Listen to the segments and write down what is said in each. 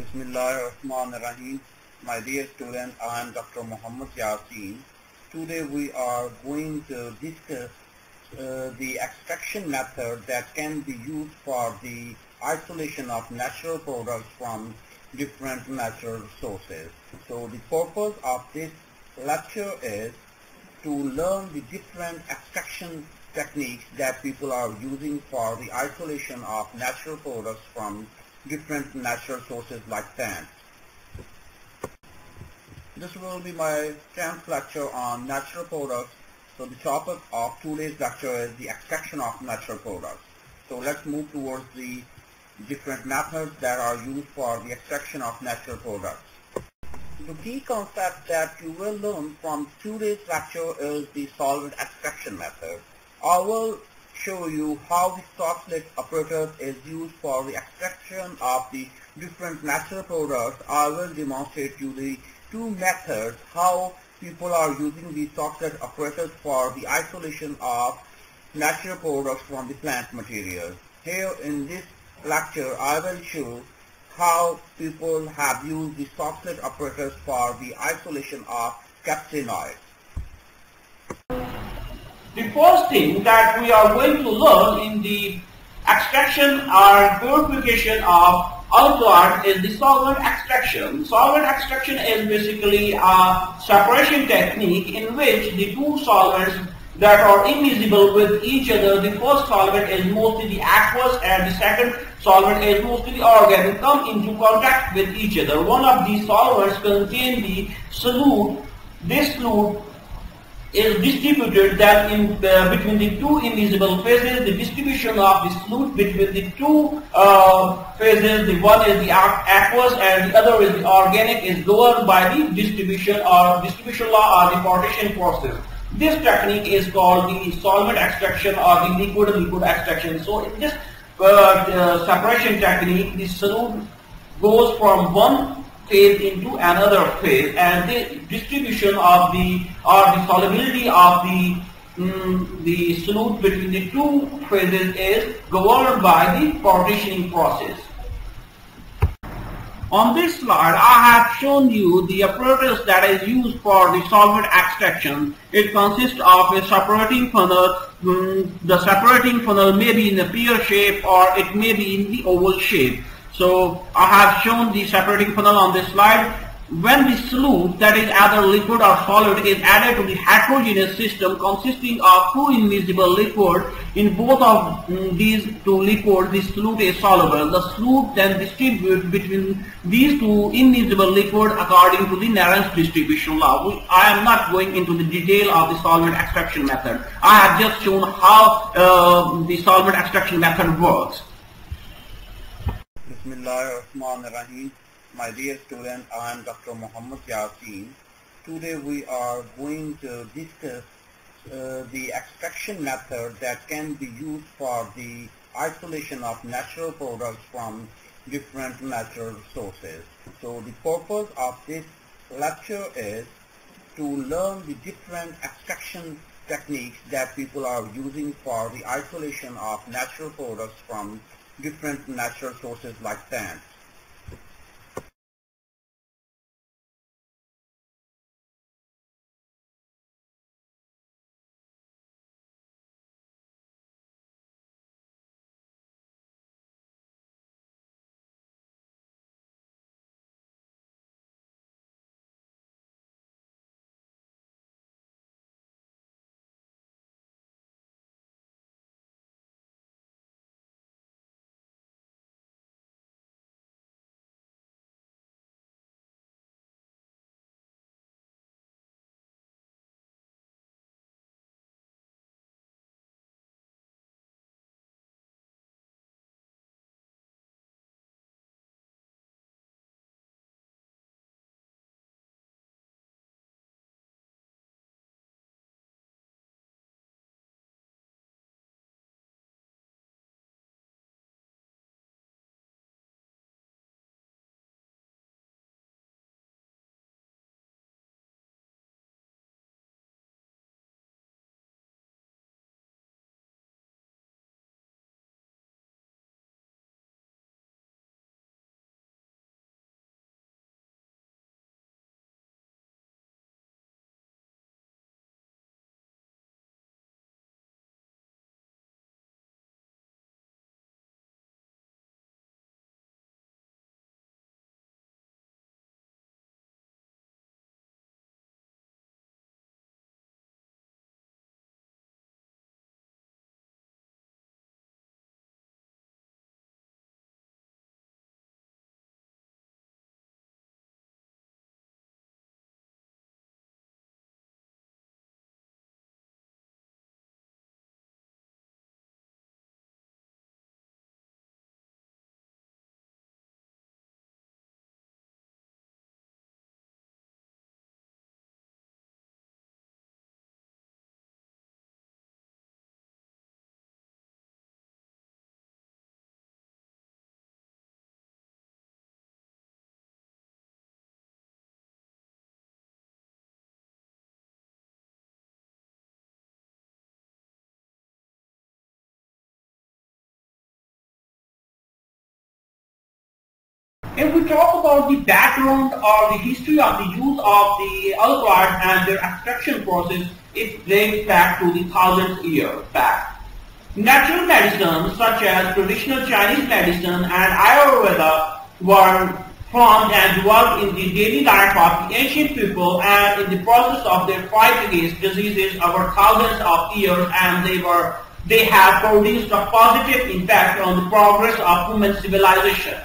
Bismillahirrahmanirrahim. My dear students, I am Dr. Muhammad Yaseen. Today we are going to discuss uh, the extraction method that can be used for the isolation of natural products from different natural sources. So the purpose of this lecture is to learn the different extraction techniques that people are using for the isolation of natural products from different natural sources like sand. This will be my 10th lecture on natural products. So the topic of today's lecture is the extraction of natural products. So let's move towards the different methods that are used for the extraction of natural products. The key concept that you will learn from today's lecture is the solvent extraction method. I will show you how the Soxhlet apparatus is used for the extraction of the different natural products. I will demonstrate you the two methods how people are using the Soxhlet apparatus for the isolation of natural products from the plant materials. Here in this lecture I will show how people have used the Soxhlet apparatus for the isolation of capsaicinoids. The first thing that we are going to learn in the extraction or purification of alkaloid is the solvent extraction. Solvent extraction is basically a separation technique in which the two solvents that are immiscible with each other, the first solvent is mostly the aqueous and the second solvent is mostly the organic, come into contact with each other. One of these solvents contain the solute. This solute is distributed that in uh, between the two immiscible phases, the distribution of the solute between the two uh, phases, the one is the aqueous and the other is the organic, is governed by the distribution or distribution law or the partition process. This technique is called the solvent extraction or the liquid-liquid extraction. So in this uh, separation technique, the solute goes from one phase into another phase and the distribution of the or the solubility of the mm, the solute between the two phases is governed by the partitioning process. On this slide, I have shown you the apparatus that is used for the solvent extraction. It consists of a separating funnel. Mm, the separating funnel may be in a pear shape or it may be in the oval shape. So I have shown the separating funnel on this slide. When the solute that is either liquid or solid is added to the heterogeneous system consisting of two immiscible liquids, in both of these two liquids the solute is soluble. The solute then distributes between these two immiscible liquids according to the Nernst distribution law. I am not going into the detail of the solvent extraction method. I have just shown how uh, the solvent extraction method works. Bismillahirrahmanirrahim. My dear students, I am Dr. Muhammad Yaseen. Today we are going to discuss uh, the extraction method that can be used for the isolation of natural products from different natural sources. So the purpose of this lecture is to learn the different extraction techniques that people are using for the isolation of natural products from different natural sources like sand. If we talk about the background or the history of the use of the alkaloids and their extraction process, it dates back to the thousands years back. Natural medicine such as traditional Chinese medicine and Ayurveda were formed and developed in the daily life of the ancient people and in the process of their fight against diseases over thousands of years and they were they have produced a positive impact on the progress of human civilization.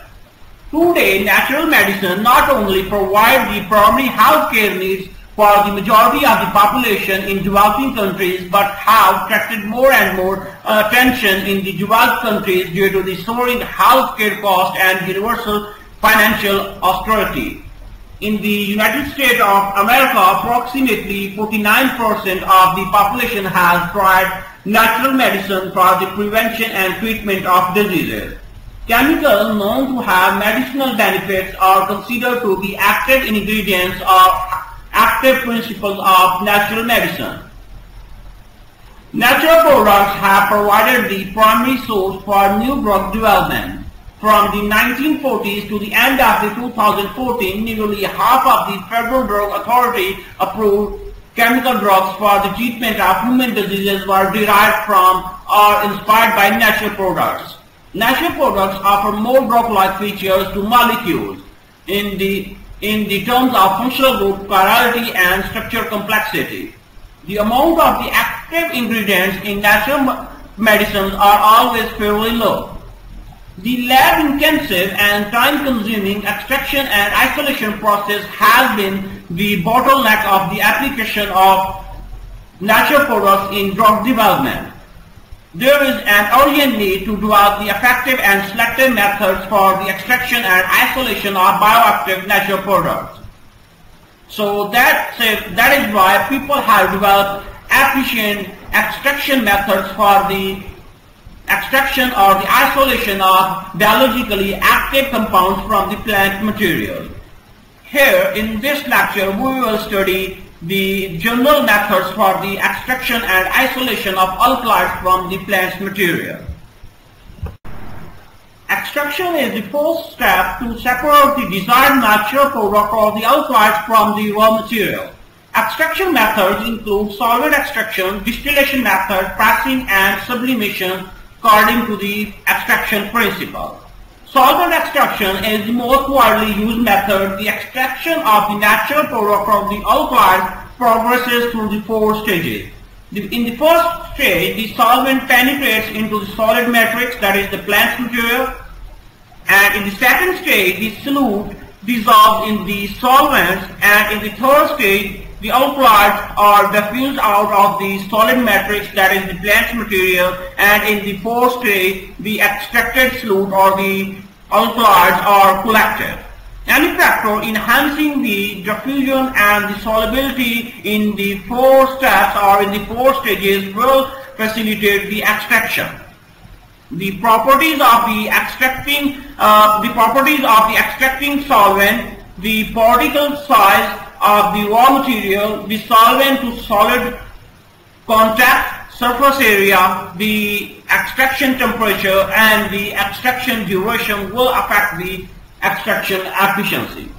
Today, natural medicine not only provides the primary health care needs for the majority of the population in developing countries but have attracted more and more uh, attention in the developed countries due to the soaring healthcare cost and universal financial austerity. In the United States of America, approximately 49% of the population has tried natural medicine for the prevention and treatment of diseases. Chemicals known to have medicinal benefits are considered to be active ingredients or active principles of natural medicine. Natural products have provided the primary source for new drug development. From the 1940s to the end of the 2014, nearly half of the Federal Drug Authority approved chemical drugs for the treatment of human diseases were derived from or inspired by natural products. Natural products offer more drug-like features to molecules in the in the terms of functional group, chirality and structure complexity. The amount of the active ingredients in natural medicines are always fairly low. The lab-intensive and time-consuming extraction and isolation process has been the bottleneck of the application of natural products in drug development. There is an urgent need to develop the effective and selective methods for the extraction and isolation of bioactive natural products. So that, that is why people have developed efficient extraction methods for the extraction or the isolation of biologically active compounds from the plant material. Here in this lecture we will study the general methods for the extraction and isolation of alkaloids from the plant material. Extraction is the first step to separate the desired natural product or the alkaloids from the raw material. Extraction methods include solvent extraction, distillation method, pressing and sublimation according to the extraction principle. Solvent extraction is the most widely used method. The extraction of the natural product from the alkali progresses through the four stages. In the first stage, the solvent penetrates into the solid matrix, that is the plant material, and in the second stage, the solute dissolves in the solvents, and in the third stage, the alkaloids are diffused out of the solid matrix that is the plant material and in the fourth stage the extracted solute or the alkaloids are collected. Any factor enhancing the diffusion and the solubility in the four steps or in the four stages will facilitate the extraction. The properties of the extracting, uh, the properties of the extracting solvent, the particle size, of the raw material, the solvent to solid contact surface area, the extraction temperature and the extraction duration will affect the extraction efficiency.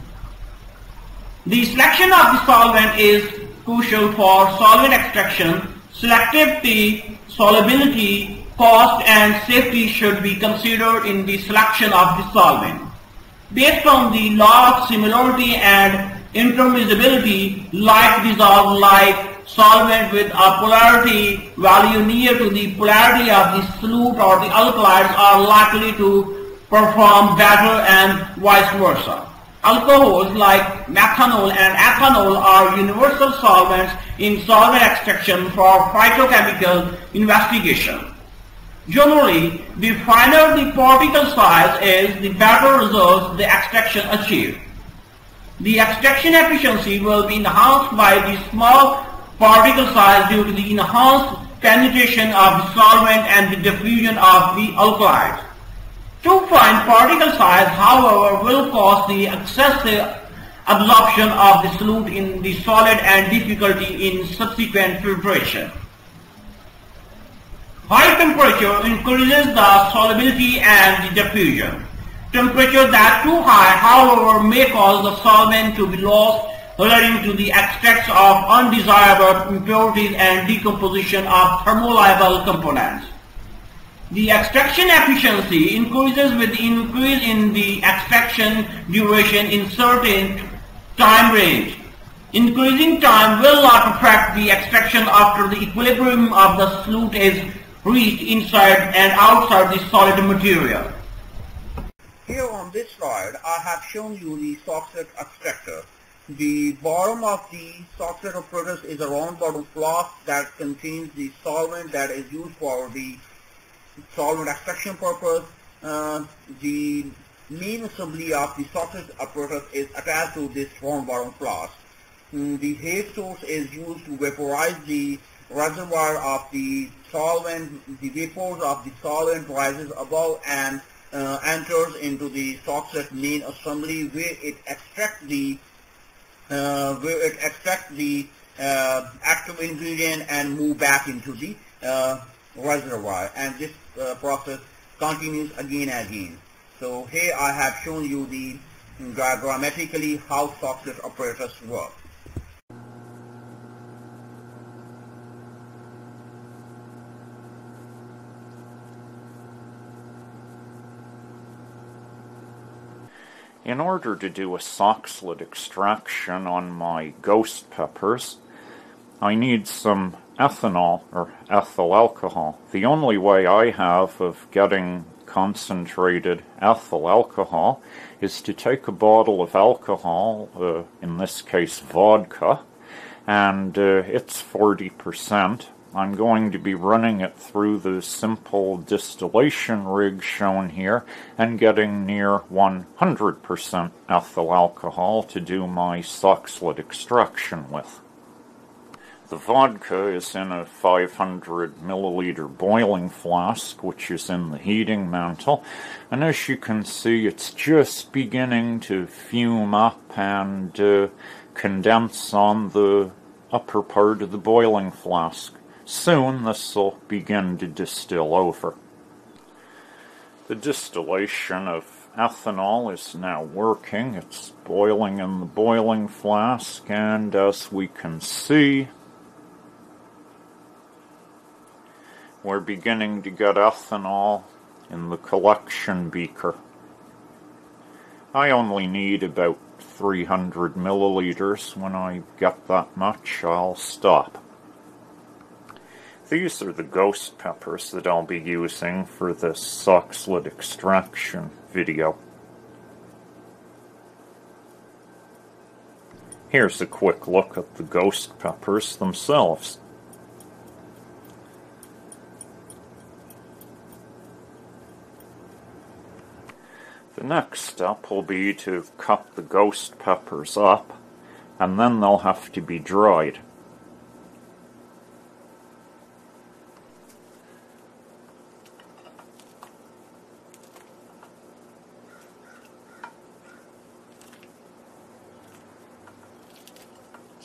The selection of the solvent is crucial for solvent extraction. Selectivity, solubility, cost and safety should be considered in the selection of the solvent. Based on the law of similarity and intermiscibility like dissolved like solvent with a polarity value near to the polarity of the solute or the alkaloids are likely to perform better and vice versa. Alcohols like methanol and ethanol are universal solvents in solvent extraction for phytochemical investigation. Generally, the finer the particle size is, the better results the extraction achieves. The extraction efficiency will be enhanced by the small particle size due to the enhanced penetration of the solvent and the diffusion of the alkaloids. Too fine particle size, however, will cause the excessive absorption of the solute in the solid and difficulty in subsequent filtration. High temperature increases the solubility and the diffusion. Temperature that too high, however, may cause the solvent to be lost leading to the extracts of undesirable impurities and decomposition of thermolabile components. The extraction efficiency increases with increase in the extraction duration in certain time range. Increasing time will not affect the extraction after the equilibrium of the solute is reached inside and outside the solid material. Here on this slide, I have shown you the Soxhlet extractor. The bottom of the Soxhlet apparatus is a round bottom flask that contains the solvent that is used for the solvent extraction purpose. Uh, the main assembly of the Soxhlet apparatus is attached to this round bottom flask. Mm, the heat source is used to vaporize the reservoir of the solvent. The vapors of the solvent rises above and uh, enters into the Soxhlet main assembly where it extracts the uh, where it extracts the uh, active ingredient and move back into the uh, reservoir and this uh, process continues again and again. So here I have shown you the diagrammatically how Soxhlet operators work. In order to do a Soxhlet extraction on my ghost peppers, I need some ethanol or ethyl alcohol. The only way I have of getting concentrated ethyl alcohol is to take a bottle of alcohol, uh, in this case vodka, and uh, it's 40%, I'm going to be running it through the simple distillation rig shown here and getting near 100% ethyl alcohol to do my Soxhlet extraction with. The vodka is in a 500 milliliter boiling flask, which is in the heating mantle, and as you can see, it's just beginning to fume up and uh, condense on the upper part of the boiling flask. Soon this will begin to distill over. The distillation of ethanol is now working. It's boiling in the boiling flask, and as we can see, we're beginning to get ethanol in the collection beaker. I only need about 300 milliliters. When I get that much, I'll stop. These are the ghost peppers that I'll be using for this Soxhlet extraction video. Here's a quick look at the ghost peppers themselves. The next step will be to cut the ghost peppers up, and then they'll have to be dried.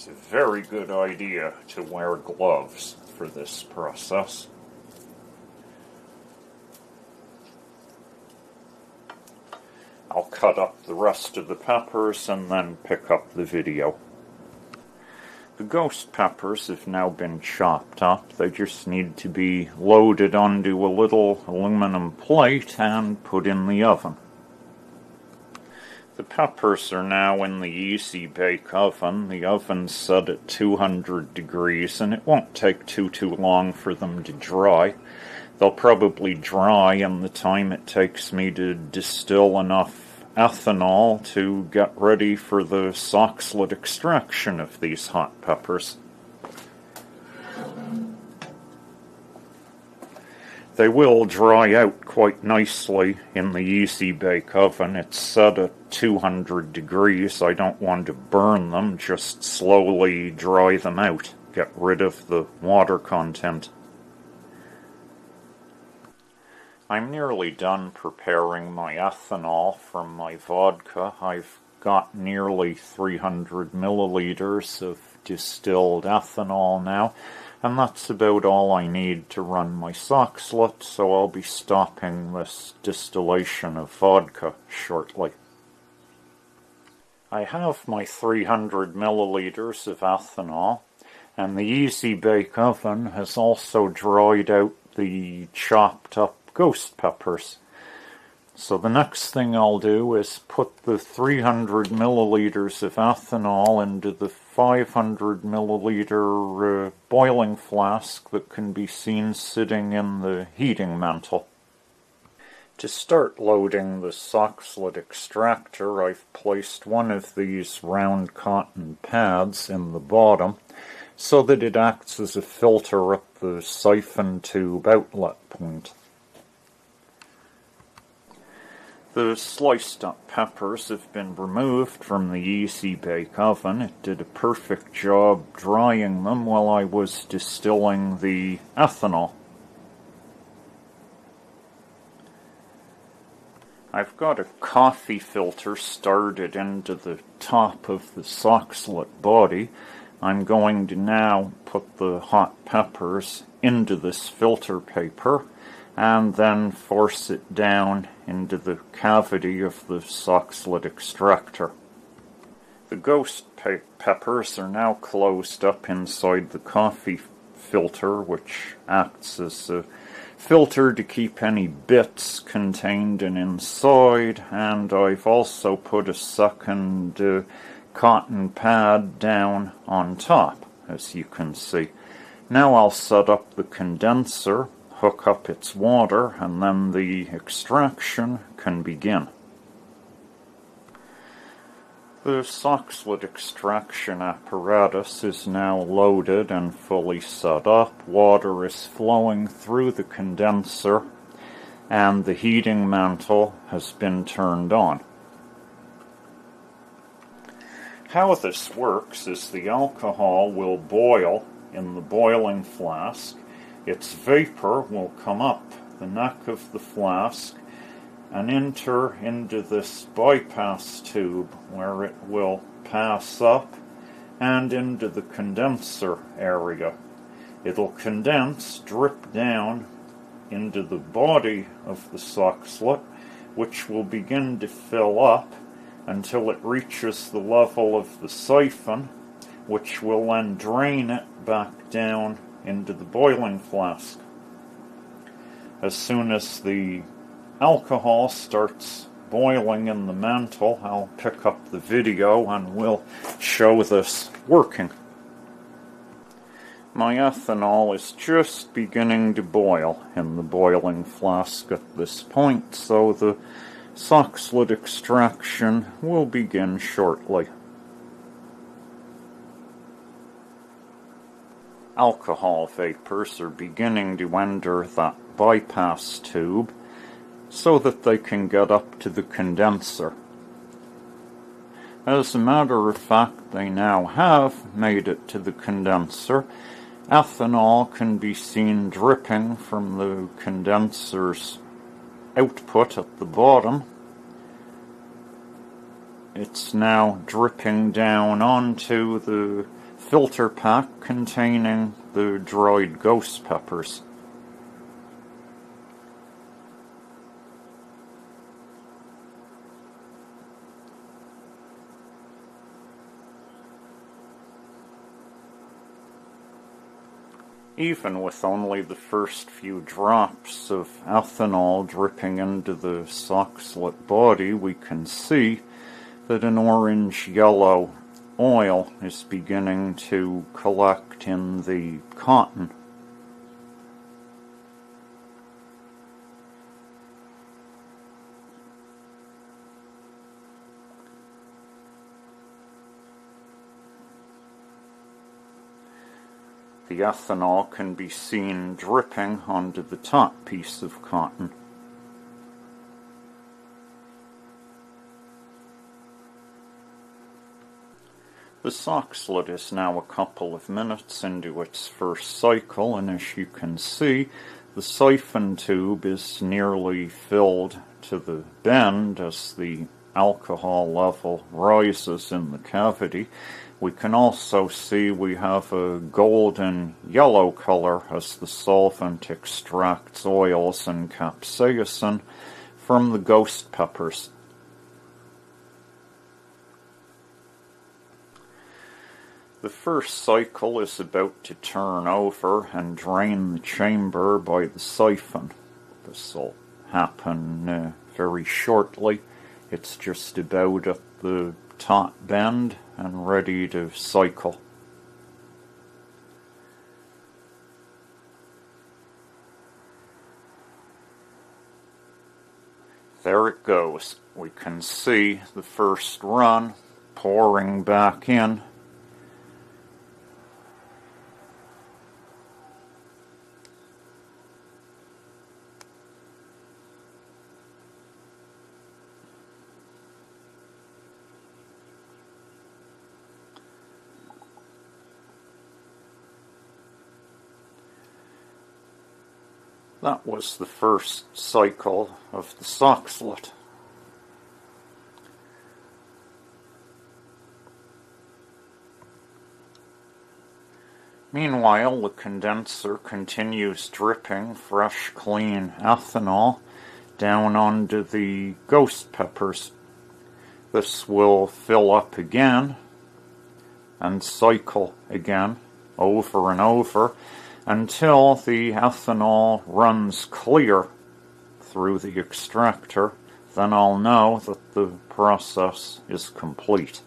It's a very good idea to wear gloves for this process. I'll cut up the rest of the peppers and then pick up the video. The ghost peppers have now been chopped up. They just need to be loaded onto a little aluminum plate and put in the oven. The peppers are now in the easy bake oven. The oven's set at 200 degrees and it won't take too too long for them to dry. They'll probably dry in the time it takes me to distill enough ethanol to get ready for the Soxhlet extraction of these hot peppers. They will dry out quite nicely in the Easy Bake Oven. It's set at 200 degrees. I don't want to burn them, just slowly dry them out. Get rid of the water content. I'm nearly done preparing my ethanol from my vodka. I've got nearly 300 milliliters of distilled ethanol now. And that's about all I need to run my Soxhlet, so I'll be stopping this distillation of vodka shortly. I have my 300 milliliters of ethanol, and the Easy Bake oven has also dried out the chopped up ghost peppers. So the next thing I'll do is put the 300 milliliters of ethanol into the 500 milliliter uh, boiling flask that can be seen sitting in the heating mantle. To start loading the Soxhlet extractor, I've placed one of these round cotton pads in the bottom so that it acts as a filter at the siphon tube outlet point. The sliced up peppers have been removed from the Easy Bake oven. It did a perfect job drying them while I was distilling the ethanol. I've got a coffee filter started into the top of the Soxhlet body. I'm going to now put the hot peppers into this filter paper and then force it down into the cavity of the Soxhlet extractor. The ghost pe peppers are now closed up inside the coffee filter, which acts as a filter to keep any bits contained in inside, and I've also put a second uh, cotton pad down on top, as you can see. Now I'll set up the condenser hook up its water, and then the extraction can begin. The sock extraction apparatus is now loaded and fully set up. Water is flowing through the condenser and the heating mantle has been turned on. How this works is the alcohol will boil in the boiling flask its vapor will come up the neck of the flask and enter into this bypass tube where it will pass up and into the condenser area. It'll condense, drip down into the body of the Soxhlet, which will begin to fill up until it reaches the level of the siphon, which will then drain it back down into the boiling flask. As soon as the alcohol starts boiling in the mantle, I'll pick up the video and we'll show this working. My ethanol is just beginning to boil in the boiling flask at this point, so the Soxhlet extraction will begin shortly. Alcohol vapors are beginning to enter that bypass tube so that they can get up to the condenser. As a matter of fact, they now have made it to the condenser. Ethanol can be seen dripping from the condenser's output at the bottom. It's now dripping down onto the filter pack containing the dried ghost peppers. Even with only the first few drops of ethanol dripping into the Soxhlet body, we can see that an orange-yellow oil is beginning to collect in the cotton. The ethanol can be seen dripping onto the top piece of cotton. The Soxhlet is now a couple of minutes into its first cycle, and as you can see, the siphon tube is nearly filled to the bend as the alcohol level rises in the cavity. We can also see we have a golden yellow color as the solvent extracts oils and capsaicin from the ghost peppers. The first cycle is about to turn over and drain the chamber by the siphon. This will happen uh, very shortly. It's just about at the top bend and ready to cycle. There it goes. We can see the first run pouring back in That was the first cycle of the Soxhlet. Meanwhile, the condenser continues dripping fresh, clean ethanol down onto the ghost peppers. This will fill up again and cycle again over and over until the ethanol runs clear through the extractor, then I'll know that the process is complete.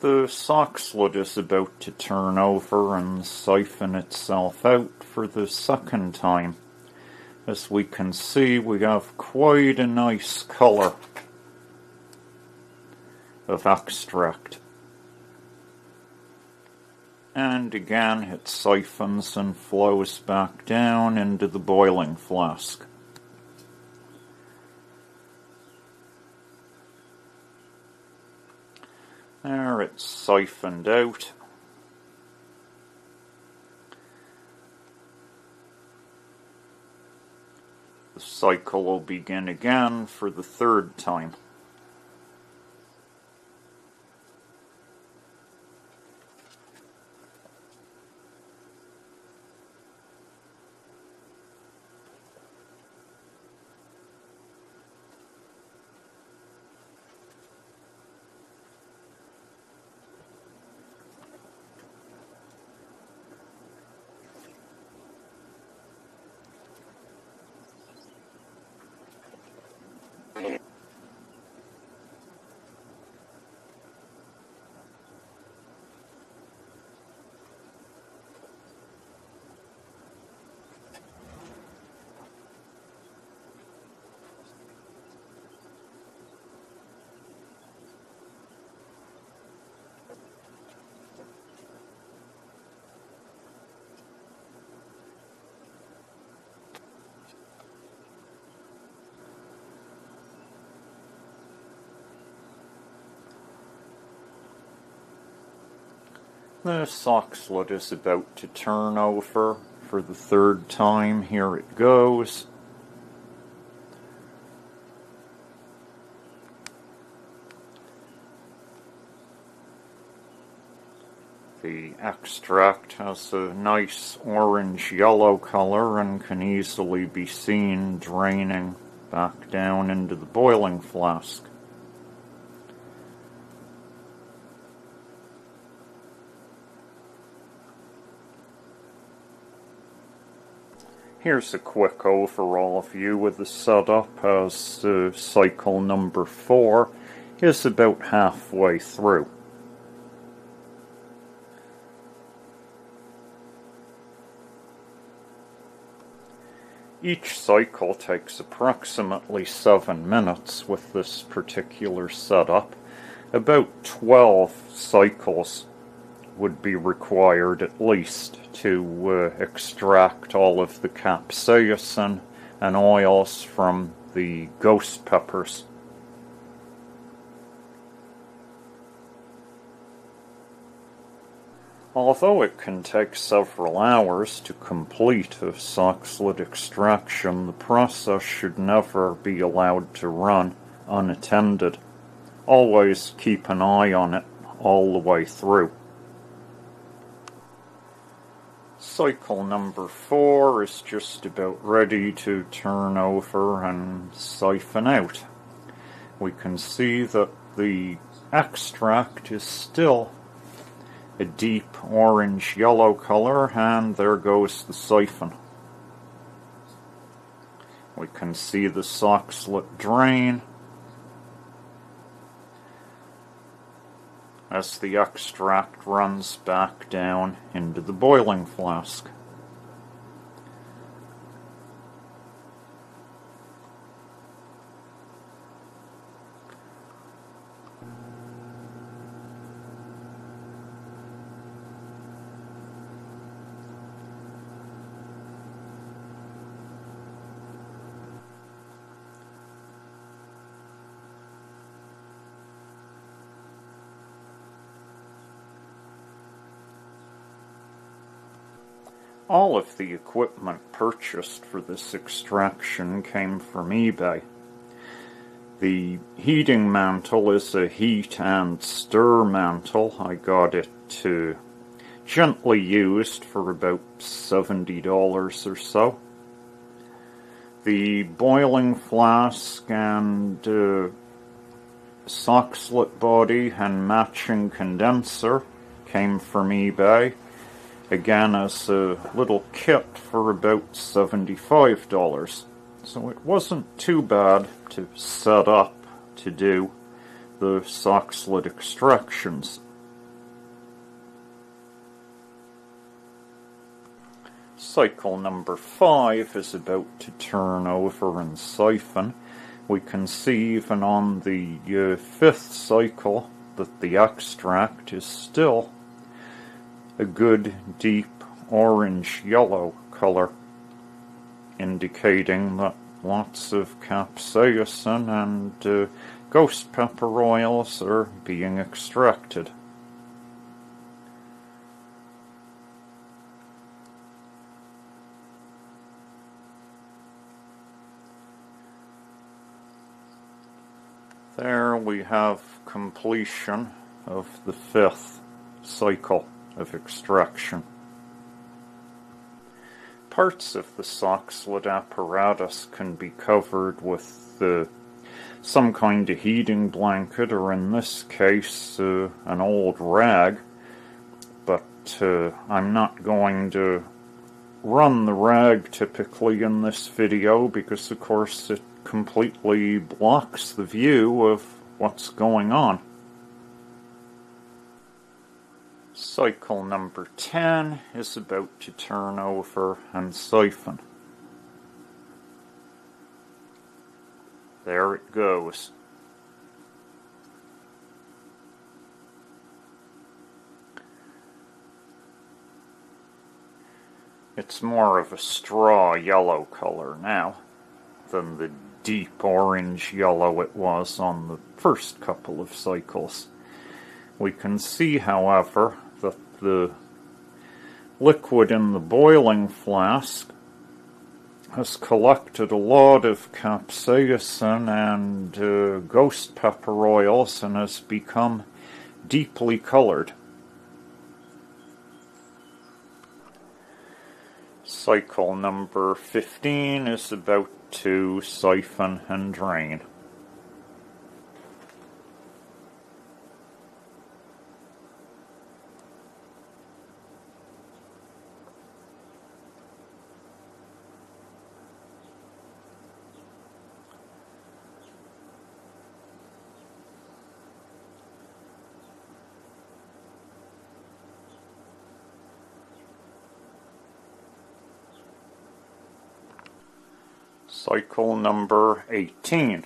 The Soxhlet is about to turn over and siphon itself out for the second time. As we can see, we have quite a nice colour of extract and again it siphons and flows back down into the boiling flask. There it's siphoned out. The cycle will begin again for the third time. The Soxhlet is about to turn over for the third time. Here it goes. The extract has a nice orange yellow color and can easily be seen draining back down into the boiling flask. Here's a quick overall view of you with the setup as uh, cycle number 4 is about halfway through. Each cycle takes approximately 7 minutes with this particular setup. About 12 cycles would be required at least to uh, extract all of the capsaicin and oils from the ghost peppers. Although it can take several hours to complete a Soxhlet extraction, the process should never be allowed to run unattended. Always keep an eye on it all the way through. Cycle number four is just about ready to turn over and siphon out. We can see that the extract is still a deep orange yellow color and there goes the siphon. We can see the Soxhlet drain as the extract runs back down into the boiling flask. All of the equipment purchased for this extraction came from eBay. The heating mantle is a heat and stir mantle. I got it uh, gently used for about $70 or so. The boiling flask and uh, slit body and matching condenser came from eBay again as a little kit for about $75. So it wasn't too bad to set up to do the Soxhlet extractions. Cycle number five is about to turn over and siphon. We can see even on the uh, fifth cycle that the extract is still a good deep orange yellow color, indicating that lots of capsaicin and uh, ghost pepper oils are being extracted. There we have completion of the fifth cycle of extraction. Parts of the sock apparatus can be covered with uh, some kind of heating blanket, or in this case, uh, an old rag. But uh, I'm not going to run the rag typically in this video because, of course, it completely blocks the view of what's going on. Cycle number 10 is about to turn over and siphon. There it goes. It's more of a straw yellow color now than the deep orange yellow it was on the first couple of cycles. We can see, however, the liquid in the boiling flask has collected a lot of capsaicin and uh, ghost pepper oils and has become deeply colored. Cycle number 15 is about to siphon and drain. cycle number 18.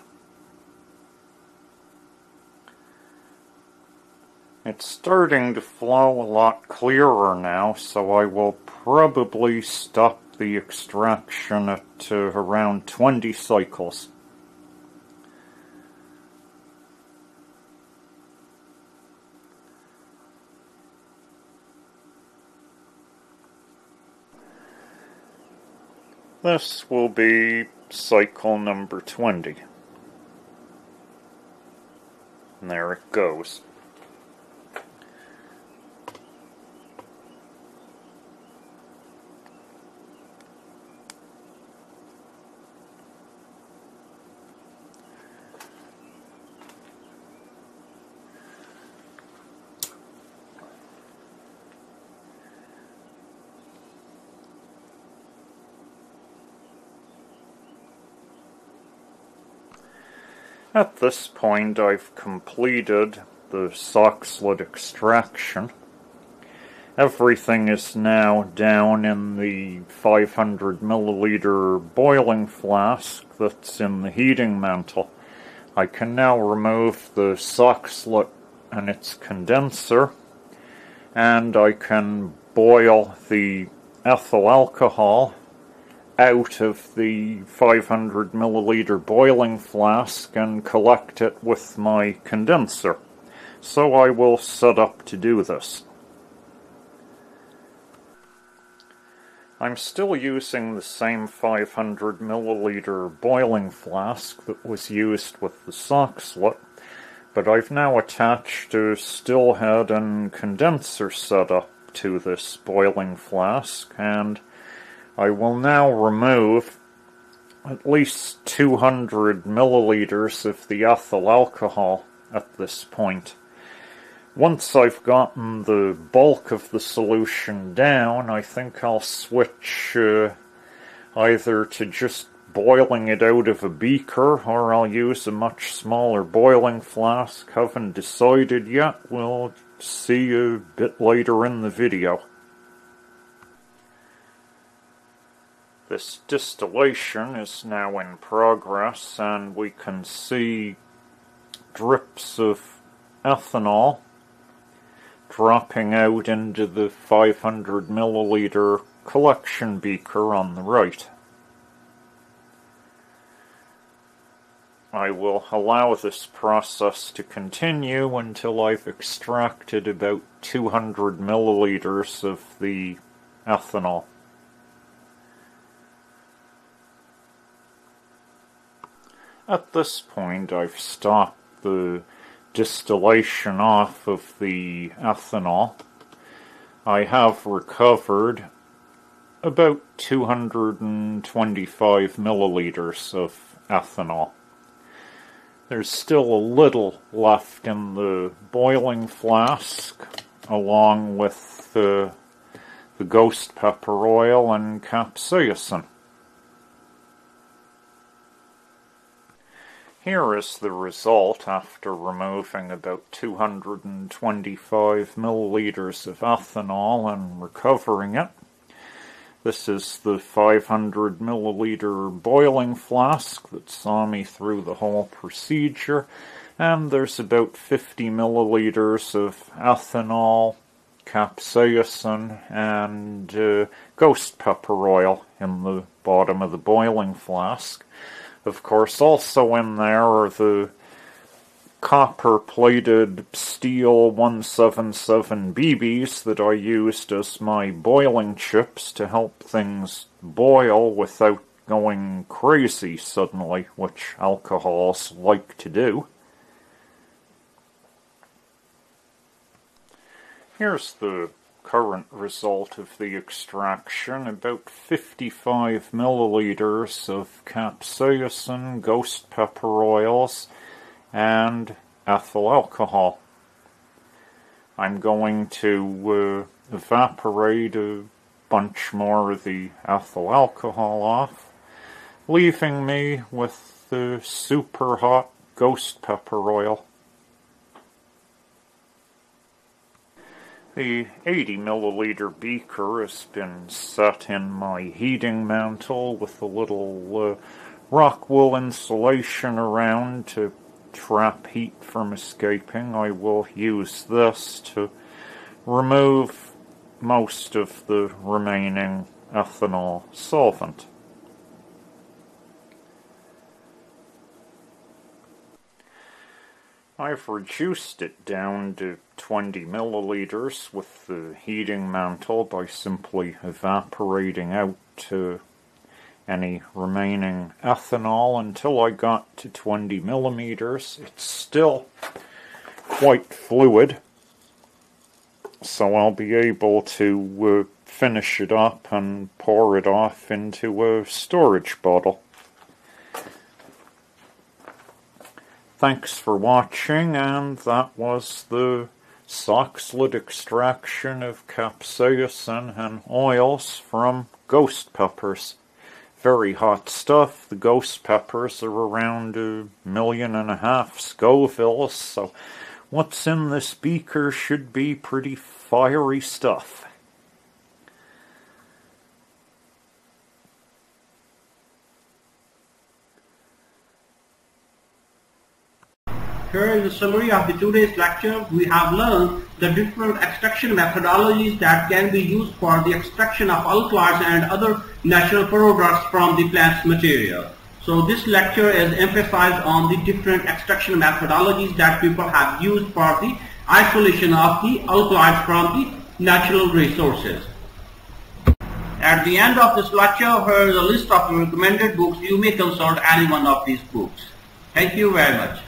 It's starting to flow a lot clearer now, so I will probably stop the extraction at uh, around 20 cycles. This will be cycle number 20. And there it goes. At this point I've completed the Soxhlet extraction. Everything is now down in the 500 milliliter boiling flask that's in the heating mantle. I can now remove the Soxhlet and its condenser and I can boil the ethyl alcohol out of the 500 milliliter boiling flask and collect it with my condenser. So I will set up to do this. I'm still using the same 500 milliliter boiling flask that was used with the Soxhlet but I've now attached a still head and condenser setup to this boiling flask, and I will now remove at least 200 milliliters of the ethyl alcohol at this point. Once I've gotten the bulk of the solution down, I think I'll switch uh, either to just boiling it out of a beaker or I'll use a much smaller boiling flask. Haven't decided yet. We'll see a bit later in the video. This distillation is now in progress and we can see drips of ethanol dropping out into the 500 milliliter collection beaker on the right. I will allow this process to continue until I've extracted about 200 milliliters of the ethanol. At this point I've stopped the distillation off of the ethanol. I have recovered about 225 milliliters of ethanol. There's still a little left in the boiling flask, along with the, the ghost pepper oil and capsaicin. Here is the result after removing about 225 milliliters of ethanol and recovering it. This is the 500 milliliter boiling flask that saw me through the whole procedure, and there's about 50 milliliters of ethanol, capsaicin, and uh, ghost pepper oil in the bottom of the boiling flask. Of course, also in there are the copper-plated steel 177 BBs that I used as my boiling chips to help things boil without going crazy suddenly, which alcohols like to do. Here's the current result of the extraction, about 55 milliliters of capsaicin, ghost pepper oils, and ethyl alcohol. I'm going to uh, evaporate a bunch more of the ethyl alcohol off, leaving me with the super hot ghost pepper oil. The 80 milliliter beaker has been set in my heating mantle with a little uh, rock wool insulation around to trap heat from escaping. I will use this to remove most of the remaining ethanol solvent. I've reduced it down to 20 milliliters with the heating mantle by simply evaporating out uh, any remaining ethanol until I got to 20 millimeters. It's still quite fluid, so I'll be able to uh, finish it up and pour it off into a storage bottle. Thanks for watching, and that was the Soxhlet extraction of capsaicin and oils from ghost peppers. Very hot stuff. The ghost peppers are around a million and a half Scovilles, so what's in this beaker should be pretty fiery stuff. Here is a summary of the today's lecture. We have learned the different extraction methodologies that can be used for the extraction of alkaloids and other natural products from the plant's material. So this lecture is emphasized on the different extraction methodologies that people have used for the isolation of the alkaloids from the natural resources. At the end of this lecture, here is a list of recommended books. You may consult any one of these books. Thank you very much.